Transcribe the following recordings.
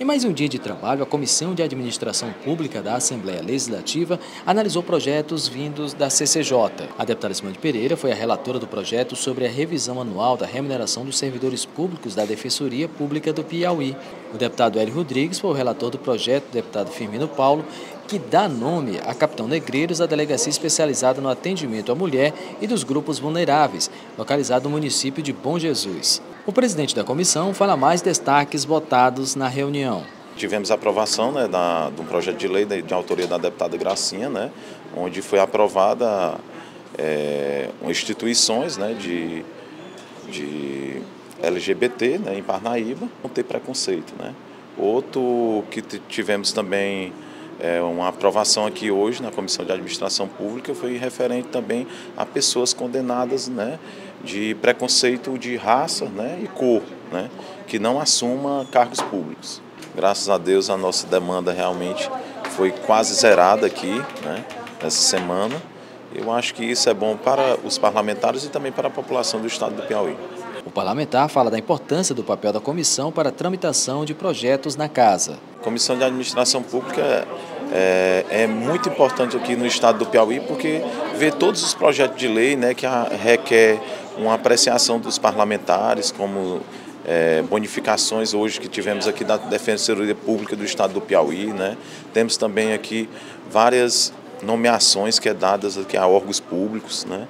Em mais um dia de trabalho, a Comissão de Administração Pública da Assembleia Legislativa analisou projetos vindos da CCJ. A deputada Simone Pereira foi a relatora do projeto sobre a revisão anual da remuneração dos servidores públicos da Defensoria Pública do Piauí. O deputado Hélio Rodrigues foi o relator do projeto, o deputado Firmino Paulo, que dá nome a Capitão Negreiros, a delegacia especializada no atendimento à mulher e dos grupos vulneráveis, localizado no município de Bom Jesus. O presidente da comissão fala mais destaques votados na reunião. Tivemos a aprovação né, da, de um projeto de lei de, de autoria da deputada Gracinha, né, onde foi aprovada é, instituições né, de, de LGBT né, em Parnaíba, não ter preconceito. Né. Outro que tivemos também é, uma aprovação aqui hoje na Comissão de Administração Pública foi referente também a pessoas condenadas né, de preconceito de raça né, e cor, né, que não assuma cargos públicos. Graças a Deus a nossa demanda realmente foi quase zerada aqui né, nessa semana. Eu acho que isso é bom para os parlamentares e também para a população do estado do Piauí. O parlamentar fala da importância do papel da comissão para a tramitação de projetos na casa. A Comissão de Administração Pública é, é, muito importante aqui no estado do Piauí, porque vê todos os projetos de lei né, que requer uma apreciação dos parlamentares, como é, bonificações hoje que tivemos aqui da Defensoria Pública do Estado do Piauí. Né? Temos também aqui várias nomeações que é dadas aqui a órgãos públicos. Né?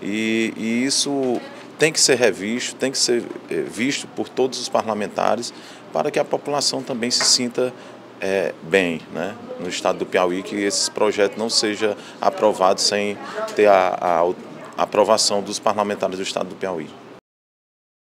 E, e isso tem que ser revisto, tem que ser é, visto por todos os parlamentares para que a população também se sinta é, bem né, no estado do Piauí, que esse projeto não seja aprovado sem ter a, a, a aprovação dos parlamentares do estado do Piauí.